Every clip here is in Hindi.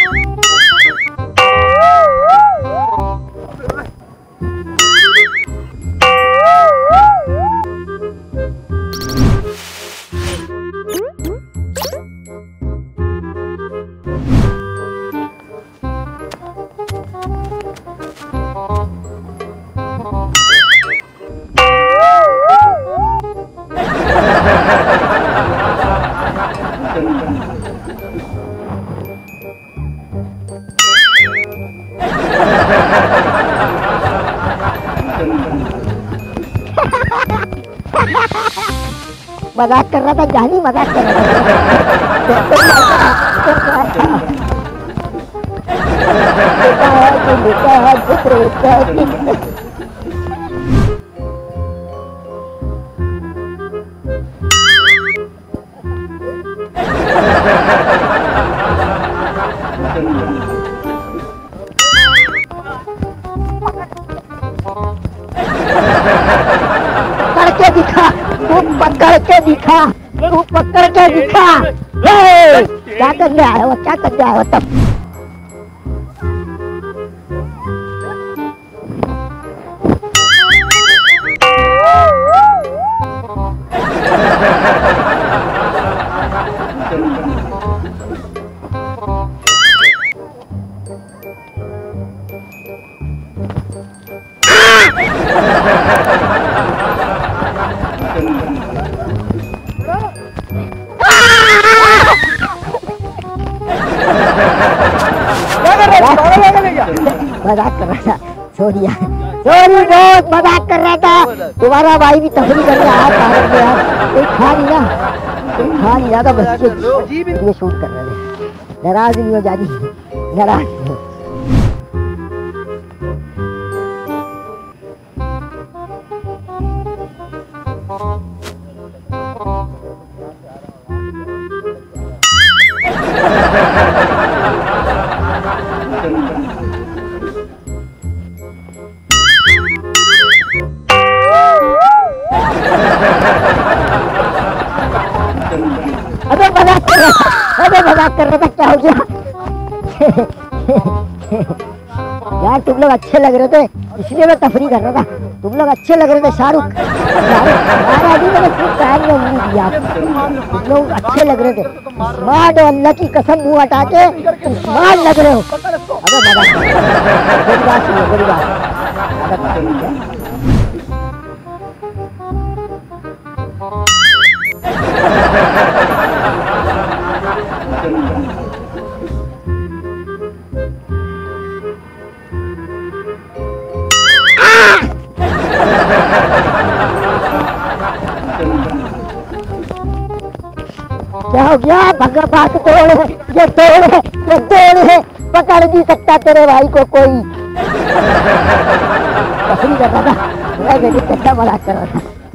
Música मज़ाक कर रहा था जानी मज़ाक कर रहा था। बेटा है है है कि- पकड़ के दिखा तू पकड़ के दिखा। तू पकड़ के दिखा ए, क्या करने आया हो? क्या करने आया हो मज़ाक कर रहा था। सोनिया सोनी बहुत मज़ाक कर रहा था। तुम्हारा भाई भी तफरी आया भारत में यार कोई खा नहीं ना खा नहीं रहा था, बस ये शूट कर रहे थे। नाराज़ नहीं हो, जानी नाराज़ हो। अबे मज़ाक कर रहा था क्या हो गया यार तुम लोग अच्छे लग रहे थे इसलिए मैं तफरी कर रहा था तुम लोग अच्छे लग रहे थे शाहरुख तुम लोग अच्छे लग रहे थे स्मार्ट और अल्लाह की कसम मुँह हटा के तुम स्मार्ट लग रहे हो। मेरी बात बात क्या हो गया भगा बात तोड़ है, ये तोड़ है, ये तोड़ है। पकड़ नहीं सकता तेरे भाई को कोई।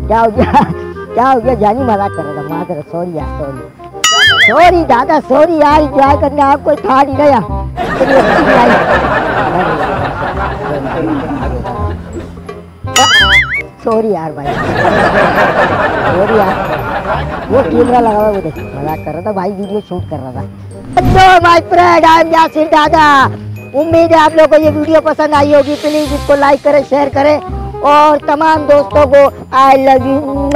क्या हो गया क्या हो गया जानी मज़ाक कर रहा था सॉरी यार, सॉरी। सॉरी दादा सॉरी यार इंजॉय करने आप कोई था नहीं गया अच्छी सॉरी यार भाई सॉरी यार वो कैमरा लगा हुआ वो देख मज़ाक कर रहा था भाई वीडियो शूट कर रहा था hello my friend I am Yasir दादा उम्मीद है आप लोगों को ये वीडियो पसंद आई होगी प्लीज़ इसको लाइक करें शेयर करें और तमाम दोस्तों को आई लव यू